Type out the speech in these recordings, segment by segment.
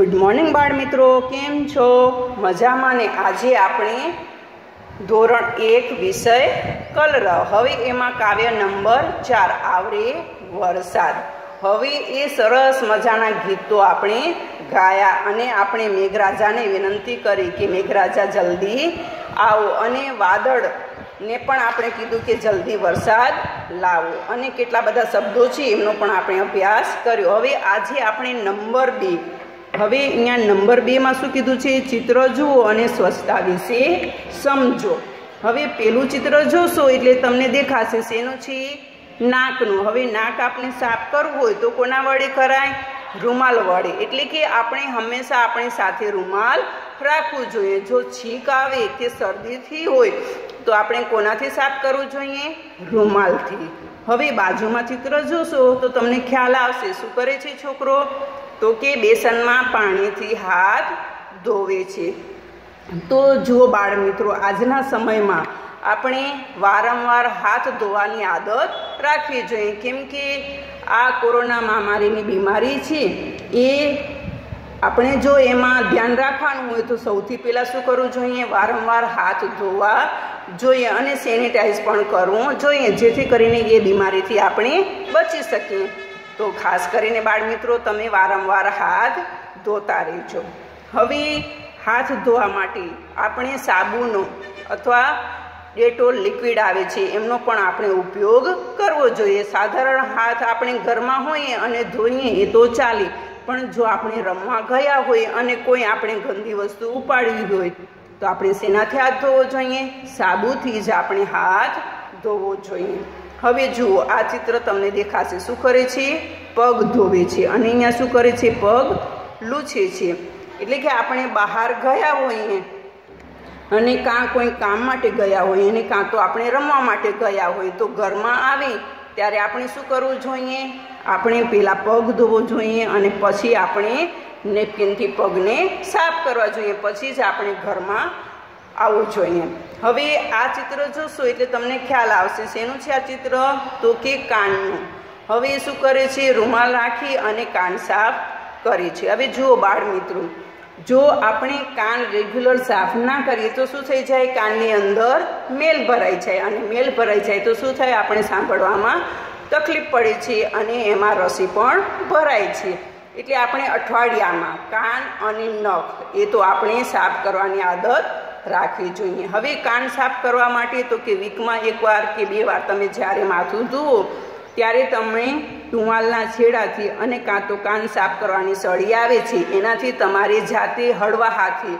Good morning બાળ મિત્રો કેમ છો? મજામાં ને આજે આપણે ધોરણ એક વિષય કલર હવે એમાં કાવ્ય નંબર ચાર, આવરે વરસાદ. હવે એ સરસ મજાના ગીતો આપણે ગાયા અને આપણે મેઘરાજાને વિનંતી કરી કે મેઘરાજા જલ્દી આવો અને વાદળ ને પણ આપણે કીધું કે જલ્દી વરસાદ લાવો. અને કેટલા બધા શબ્દો છે એમનો પણ આપણે અભ્યાસ કર્યો. હવે આજે આપણે નંબર બે હવે અહીંયા નંબર બેમાં શું કીધું છે? ચિત્ર જુઓ અને સ્વચ્છતા વિશે સમજો. હવે પેલું ચિત્ર જોશો એટલે તમને દેખાશે. શેનું છે? નાકનું. હવે નાક આપણે સાફ કરવું હોય તો કોના વડે કરાય રૂમાલ વડે. એટલે કે આપણે હંમેશા આપણી સાથે રૂમાલ રાખવું જોઈએ. જો છીંક આવે કે શરદીથી હોય તો આપણે કોનાથી સાફ કરવું જોઈએ? રૂમાલથી. હવે બાજુમાં ચિત્ર જોશો તો તમને ખ્યાલ આવશે. શું કરે છે છોકરો? તો કે બેસનમાં પાણીથી હાથ ધોવે છે. તો જુઓ બાળ મિત્રો, આજના સમયમાં આપણે વારંવાર હાથ ધોવાની આદત રાખવી જોઈએ. કેમ કે આ કોરોના મહામારીની બીમારી છે, એ આપણે જો એમાં ધ્યાન રાખવાનું હોય તો સૌથી પહેલાં શું કરવું જોઈએ? વારંવાર હાથ ધોવા જોઈએ અને સેનિટાઈઝ પણ કરવું જોઈએ, જેથી કરીને એ બીમારીથી આપણે બચી શકીએ. તો ખાસ કરીને બાળ મિત્રો તમે વારંવાર હાથ ધોતા રહેજો. હવે હાથ ધોવા માટે આપણે સાબુનો અથવા ડેટોલ લિક્વિડ આવે છે, એમનો પણ આપણે ઉપયોગ કરવો જોઈએ. સાધારણ હાથ આપણે ઘરમાં હોઈએ અને ધોઈએ તો ચાલે, પણ જો આપણે રમવા ગયા હોય અને કોઈ આપણે ગંદી વસ્તુ ઉપાડવી હોય, તો આપણે શેનાથી હાથ ધોવો જોઈએ? સાબુથી જ આપણે હાથ ધોવો જોઈએ. હવે જુઓ આ ચિત્ર તમને દેખાશે, શું કરે છે? પગ ધોવે છે. અને અહીંયા શું કરે છે? પગ લૂછે છે. એટલે કે આપણે બહાર ગયા હોઈએ. અને કાં કોઈ કામ માટે ગયા હોઈએ અને કાં તો આપણે રમવા માટે ગયા હોઈએ તો ઘરમાં આવે, ત્યારે આપણે શું કરવું જોઈએ? આપણે પહેલાં પગ ધોવો જોઈએ, અને પછી આપણે નેપકિનથી પગને સાફ કરવા જોઈએ. પછી જ આપણે ઘરમાં આવવું જોઈએ. હવે આ ચિત્ર જોશો એટલે તમને ખ્યાલ આવશે. શેનું છે આ ચિત્ર? તો કે કાનનું. હવે શું કરે છે? રૂમાલ રાખી અને કાન સાફ કરે છે. હવે જુઓ બાળ મિત્રો, જો આપણે કાન રેગ્યુલર સાફ ના કરીએ તો શું થઈ જાય? કાનની અંદર મેલ ભરાઈ જાય. અને મેલ ભરાઈ જાય તો શું થાય? આપણે સાંભળવામાં તકલીફ પડે છે અને એમાં રસી પણ ભરાય છે. એટલે આપણે અઠવાડિયામાં કાન અને નખ, એ તો આપણે સાફ કરવાની આદત રાખવી જોઈએ. હવે કાન સાફ કરવા માટે તો કે વીકમાં એકવાર કે બે વાર તમે જ્યારે માથું ધુઓ ત્યારે તમે ટુવાલના છેડાથી અને કાં તો કાન સાફ કરવાની સળી આવે છે. એનાથી તમારે જાતે હળવા હાથે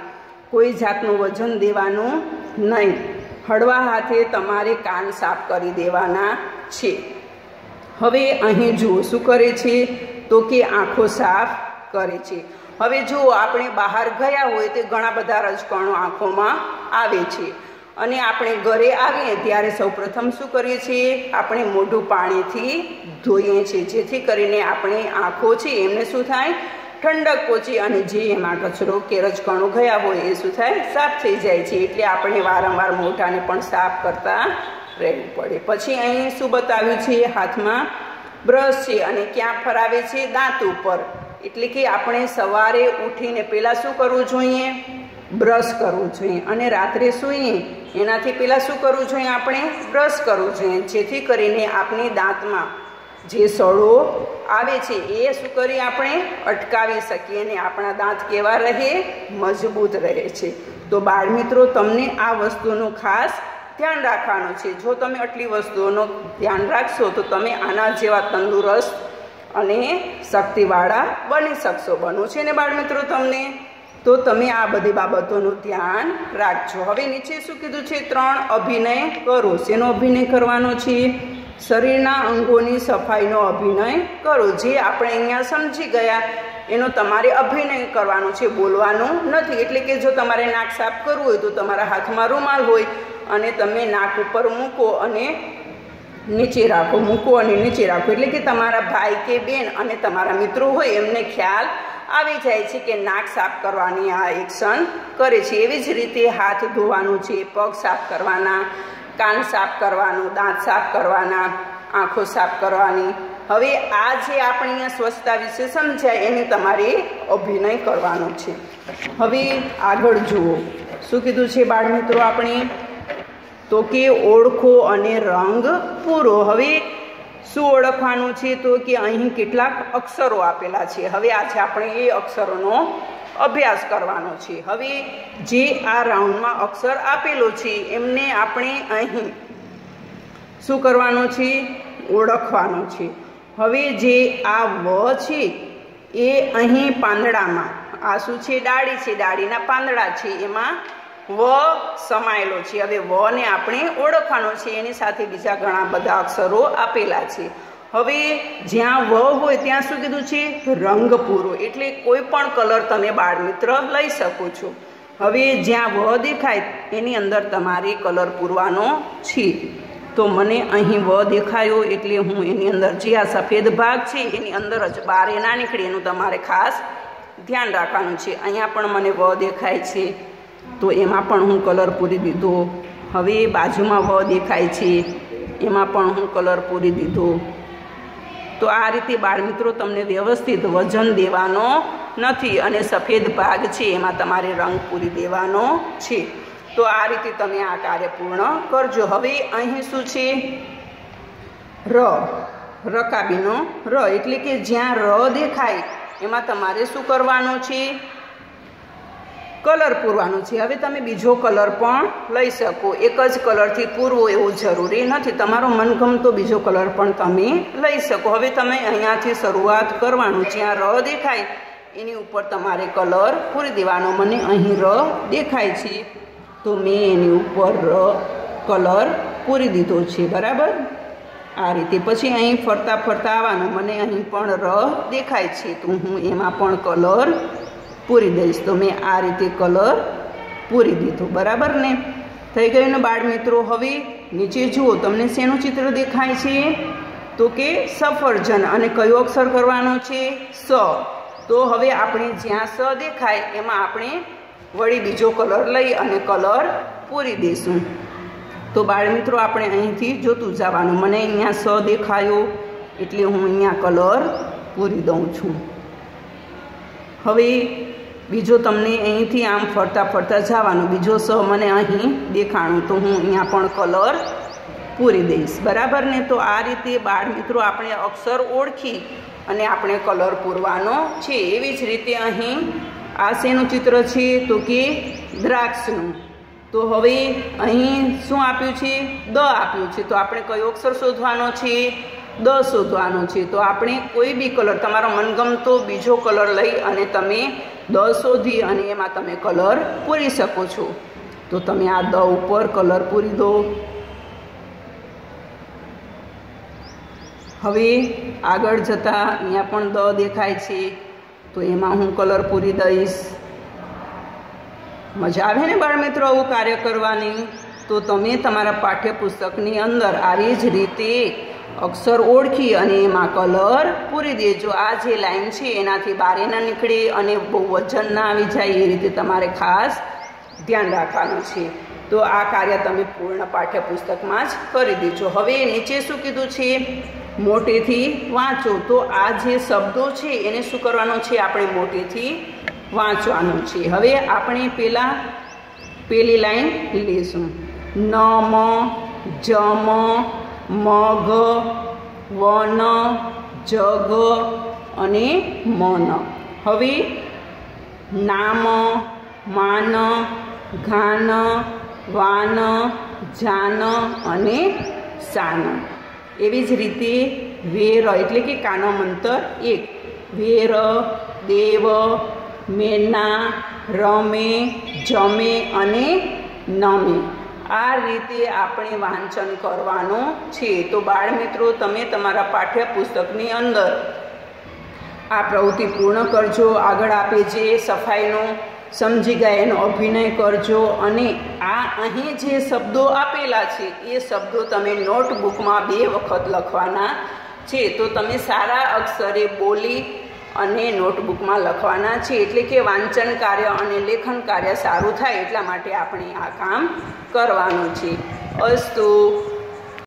કોઈ જાતનું વજન દેવાનું નહીં. હળવા હાથે તમારે કાન સાફ કરી દેવાના છે. હવે અહીં જુઓ શું કરે છે? તો કે આંખો સાફ કરે છે. હવે જુઓ, આપણે બહાર ગયા હોય તો ઘણા બધા રજકણો આંખોમાં આવે છે. અને આપણે ઘરે આવીએ ત્યારે સૌપ્રથમ શું કરીએ છીએ? આપણે મોઢું પાણીથી ધોઈએ છીએ, જેથી કરીને આપણે આંખો છે એમને શું થાય? ઠંડક પહોંચી અને જે એમાં કચરો કે રજકણો ગયા હોય એ શું થાય? સાફ થઈ જાય છે. એટલે આપણે વારંવાર મોઢાને પણ સાફ કરતા રહેવું પડે. પછી અહીં શું બતાવ્યું છે? હાથમાં બ્રશ છે અને ક્યાં ફરાવે છે? દાંત ઉપર. એટલે કે આપણે સવારે ઉઠીને પહેલાં શું કરવું જોઈએ? બ્રશ કરવું જોઈએ. અને રાત્રે સૂઈએ, એનાથી પહેલાં શું કરવું જોઈએ આપણે? બ્રશ કરવું જોઈએ. જેથી કરીને આપણી દાંતમાં જે સળો આવે છે, એ શું કરી આપણે? અટકાવી શકીએ અને આપણા દાંત કેવા રહે? મજબૂત રહે છે. તો બાળ મિત્રો તમને આ વસ્તુનું ખાસ ધ્યાન રાખવાનું છે. જો તમે આટલી વસ્તુઓનું ધ્યાન રાખશો, તો તમે આના જેવા તંદુરસ્ત અને શક્તિવાળા બની શકશો. બનવું છે ને બાળમિત્રો તમને? તો તમે આ બધી બાબતોનું ધ્યાન રાખજો. હવે નીચે શું કીધું છે? ત્રણ અભિનય કરો. શેનો અભિનય કરવાનો છે? શરીરના અંગોની સફાઈનો અભિનય કરો. જે આપણે અહીંયા સમજી ગયા, એનો તમારે અભિનય કરવાનો છે. બોલવાનું નથી. એટલે કે જો તમારે નાક સાફ કરવું હોય તો તમારા હાથમાં રૂમાલ હોય અને તમે નાક ઉપર મૂકો અને નીચે રાખો, મૂકો અને નીચે રાખો. એટલે કે તમારા ભાઈ કે બેન અને તમારા મિત્રો હોય, એમને ખ્યાલ આવી જાય છે કે નાક સાફ કરવાની આ એક્શન કરે છે. એવી જ રીતે હાથ ધોવાનું છે, પગ સાફ કરવાના, કાન સાફ કરવાનું, દાંત સાફ કરવાના, આંખો સાફ કરવાની. હવે આ જે આપણી અહીંયા સ્વચ્છતા વિશે સમજાય એને તમારે અભિનય કરવાનો છે. હવે આગળ જુઓ. શું કીધું છે બાળમિત્રો આપણે? તો કે ઓળખો અને રંગ પૂરો. હવે શું ઓળખવાનું છે? તો કે અહીં કેટલાક અક્ષરો આપેલા છે. હવે આ છે આપણે એ અક્ષરોનો અભ્યાસ કરવાનો છે. હવે જે આ રાઉન્ડમાં અક્ષર આપેલો છે, એમને આપણે અહીં શું કરવાનું છે? ઓળખવાનો છે. હવે જે આ વ છે, એ અહીં પાંદડામાં. આ શું છે? ડાળી છે. ડાળીના પાંદડા છે. એમાં વ સમાયેલો છે. હવે વને આપણે ઓળખવાનો છે. એની સાથે બીજા ઘણા બધા અક્ષરો આપેલા છે. હવે જ્યાં વ હોય ત્યાં શું કીધું છે? રંગ પૂરો એટલે કોઈ પણ કલર તમે બાળમિત્ર લઈ શકો છો. હવે જ્યાં વ દેખાય, એની અંદર તમારે કલર પૂરવાનો છે. તો મને અહીં વ દેખાયો એટલે હું એની અંદર જે આ સફેદ ભાગ છે, એની અંદર જ બારે ના નીકળે. એનું તમારે ખાસ ધ્યાન રાખવાનું છે. અહીંયા પણ મને વ દેખાય છે. તો એમાં પણ હું કલર પૂરી દીધો. હવે બાજુમાં વ દેખાય છે, એમાં પણ હું કલર પૂરી દીધો. તો આ રીતે બાળમિત્રો તમને વ્યવસ્થિત વજન દેવાનો નથી અને સફેદ ભાગ છે, એમાં તમારે રંગ પૂરી દેવાનો છે. તો આ રીતે તમે આ કાર્ય પૂર્ણ કરજો. હવે અહીં શું છે? ર રકાબીનો ર. એટલે કે જ્યાં ર દેખાય, એમાં તમારે શું કરવાનું છે? કલર પૂરવાનો છે. હવે તમે બીજો કલર પણ લઈ શકો. એક જ કલરથી પૂરવો એવું જરૂરી નથી. તમારો મનગમતો બીજો કલર પણ તમે લઈ શકો. હવે તમે અહીંયાથી શરૂઆત કરવાનું. જ્યાં ર દેખાય, એની ઉપર તમારે કલર પૂરી દેવાનો. મને અહીં ર દેખાય છે. તો મેં એની ઉપર ર કલર પૂરી દીધો છે. બરાબર? આ રીતે. પછી અહીં ફરતા ફરતા આવવાનું. મને અહીં પણ ર દેખાય છે. તો હું એમાં પણ કલર પૂરી દઈશ. તો મેં આ રીતે કલર પૂરી દીધો. બરાબર ને? થઈ ગયું ને બાળ મિત્રો? હવે નીચે જુઓ, તમને શેનું ચિત્ર દેખાય છે? તો કે સફરજન. અને કયો અક્ષર કરવાનો છે? સ. તો હવે આપણે જ્યાં સ દેખાય, એમાં આપણે વળી બીજો કલર લઈ અને કલર પૂરી દઈશું. તો બાળમિત્રો આપણે અહીંથી જોતું જવાનું. મને અહીંયા સ દેખાયો, એટલે હું અહીંયા કલર પૂરી દઉં છું. હવે બીજો તમને અહીંથી આમ ફરતા ફરતા જવાનું. બીજો સ મને અહીં દેખાણું. તો હું અહીંયા પણ કલર પૂરી દઈશ. બરાબર ને? તો આ રીતે બાળ મિત્રો આપણે અક્ષર ઓળખી અને આપણે કલર પૂરવાનો છે. એવી જ રીતે અહીં આ શેનું ચિત્ર છે? તો કે દ્રાક્ષનું. તો હવે અહીં શું આપ્યું છે? દ આપ્યું છે. તો આપણે કયો અક્ષર શોધવાનો છે? દ શોધવાનો છે. તો આપણે કોઈ બી કલર, તમારો મનગમતો બીજો કલર લઈ અને તમે દ શોધી અને એમાં તમે કલર પૂરી શકો છો. તો તમે આ દ ઉપર કલર પૂરી દો. હવે આગળ જતાં અહીંયા પણ દ દેખાય છે. તો એમાં હું કલર પૂરી દઈશ. મજા આવે ને બાળમિત્રો આવું કાર્ય કરવાની? તો તમે તમારા પાઠ્યપુસ્તકની અંદર આવી જ રીતે અક્ષર ઓળખી અને એમાં કલર પૂરી દેજો આ જે લાઈન છે એનાથી બારે ના નીકળે અને બહુ વજન ના આવી જાય એ રીતે તમારે ખાસ ધ્યાન રાખવાનું છે. તો આ કાર્ય તમે પૂર્ણ પાઠ્યપુસ્તકમાં જ કરી દેજો. હવે નીચે શું કીધું છે? મોટેથી વાંચો. તો આ જે શબ્દો છે એને શું કરવાનો છે? આપણે મોટેથી વાંચવાનું છે. હવે આપણે પેલા, પેલી લાઈન લઈશું. નમ, જમ મગ, વન, જગ અને મન. હવે નામ, માન, ઘાન, વાન, જાન અને સાન એવી જ રીતે વેર એટલે કે કાનો મંતર એક. વેર, દેવ, મેના, રમે, જમે અને નમે. આ રીતે આપણે વાંચન કરવાનું છે. તો બાળમિત્રો, તમે તમારા પાઠ્યપુસ્તકની અંદર આ પ્રવૃત્તિ પૂર્ણ કરજો. આગળ આપે જે સફાઈનો સમજી ગયા એનો અભિનય કરજો. અને આ અહીં જે શબ્દો આપેલા છે, એ શબ્દો તમે નોટબુકમાં બે વખત લખવાના છે. તો તમે સારા અક્ષરે બોલી અને નોટબુકમાં લખવાના છે એટલે કે વાંચન કાર્ય અને લેખન કાર્ય સારું થાય એટલા માટે આપણે આ કામ કરવાનું છે. અસ્તુ.